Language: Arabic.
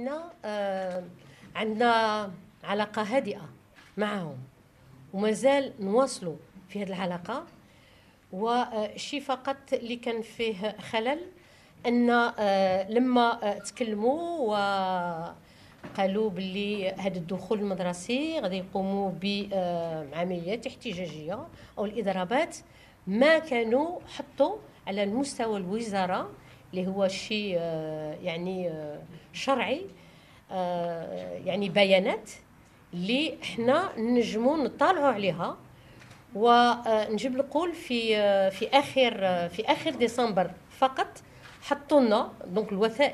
لنا آه، عندنا علاقة هادئة معهم. ومازال نواصلوا في هذه العلاقة. والشيء فقط اللي كان فيه خلل أن آه، لما آه، تكلموا وقالوا باللي هذا الدخول المدرسي غادي يقوموا بعمليات احتجاجية أو الإضرابات ما كانوا حطوا على المستوى الوزارة اللي هو شيء يعني شرعي يعني بيانات اللي إحنا نجموا نطالعوا عليها. ونجيب نقول في في آخر في آخر ديسمبر فقط. حطوا لنا دونك الوثائق